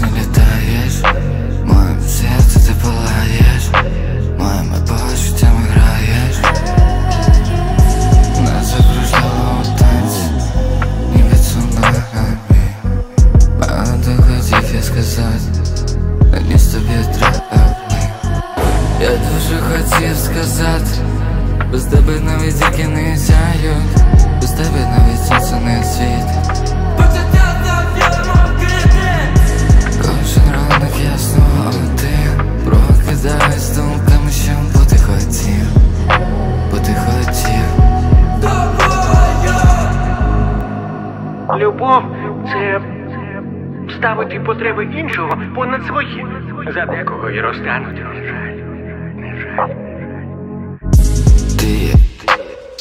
ясно летаешь В моем сердце ты пылаешь Моим отплачиванием играешь Нас окружала танцы Не ведь цунами Надо ходить и сказать Они с тобой Я дуже хотів сказати. Без тебе навіть діки не сяють Без тебе навіть сонце не світить. Почуття зав'ємо Любов це ставити потреби іншого понад свої. За декого і розтануть жаль. Не жаль. Ти,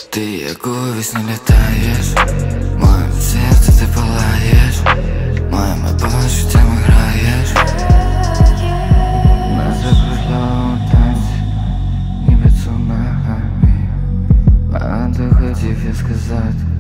ти як не літаєш, моє серце ти палаєш, моїми почуттями граєш. на розбуждало танці, ніби цунагами, а ти хотів я сказати.